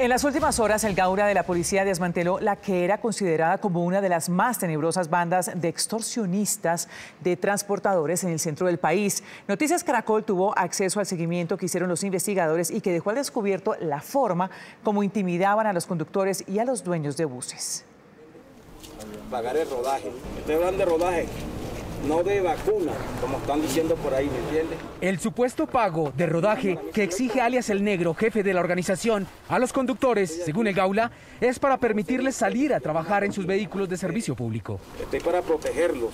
En las últimas horas, el Gaura de la policía desmanteló la que era considerada como una de las más tenebrosas bandas de extorsionistas de transportadores en el centro del país. Noticias Caracol tuvo acceso al seguimiento que hicieron los investigadores y que dejó al descubierto la forma como intimidaban a los conductores y a los dueños de buses. Pagar el rodaje. Estoy hablando de rodaje no de vacuna, como están diciendo por ahí, ¿me entiende? El supuesto pago de rodaje que exige alias el negro, jefe de la organización, a los conductores, según el Gaula, es para permitirles salir a trabajar en sus vehículos de servicio público. Estoy para protegerlos.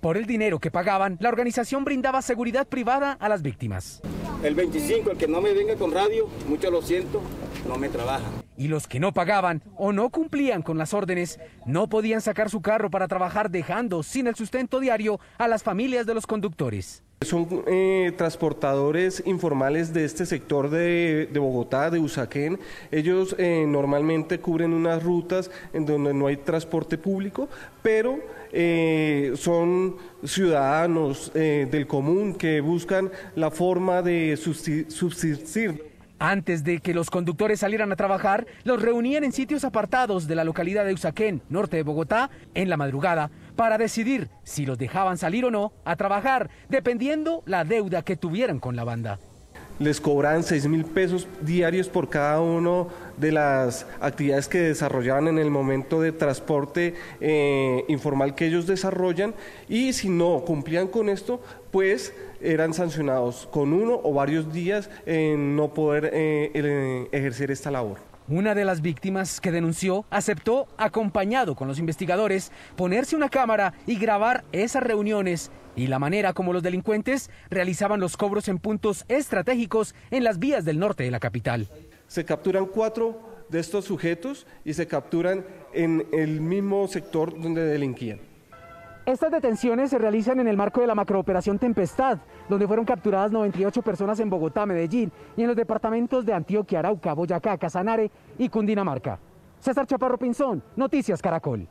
Por el dinero que pagaban, la organización brindaba seguridad privada a las víctimas. El 25, el que no me venga con radio, mucho lo siento, no me trabaja. Y los que no pagaban o no cumplían con las órdenes no podían sacar su carro para trabajar dejando sin el sustento diario a las familias de los conductores. Son eh, transportadores informales de este sector de, Bogotá, de Usaquén. Ellos eh, normalmente cubren unas rutas en donde no hay transporte público, pero eh, son ciudadanos del común que buscan la forma de subsistir. Antes de que los conductores salieran a trabajar, los reunían en sitios apartados de la localidad de Usaquén, norte de Bogotá, en la madrugada, para decidir si los dejaban salir o no a trabajar, dependiendo la deuda que tuvieran con la banda. Les cobran 6 mil pesos diarios por cada uno de las actividades que desarrollaban en el momento de transporte eh, informal que ellos desarrollan y si no cumplían con esto, pues eran sancionados con uno o varios días en no poder eh, ejercer esta labor. Una de las víctimas que denunció aceptó, acompañado con los investigadores, ponerse una cámara y grabar esas reuniones y la manera como los delincuentes realizaban los cobros en puntos estratégicos en las vías del norte de la capital. Se capturan cuatro de estos sujetos y se capturan en el mismo sector donde delinquían. Estas detenciones se realizan en el marco de la macrooperación Tempestad, donde fueron capturadas 98 personas en Bogotá, Medellín y en los departamentos de Antioquia, Arauca, Boyacá, Casanare y Cundinamarca. César Chaparro Pinzón, Noticias Caracol.